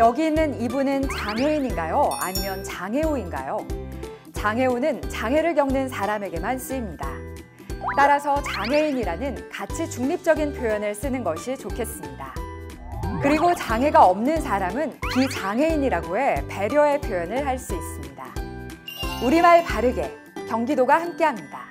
여기 있는 이분은 장애인인가요? 아니면 장애우인가요? 장애우는 장애를 겪는 사람에게만 쓰입니다. 따라서 장애인이라는 가치 중립적인 표현을 쓰는 것이 좋겠습니다. 그리고 장애가 없는 사람은 비장애인이라고 해 배려의 표현을 할 수 있습니다. 우리말 바르게 경기도가 함께합니다.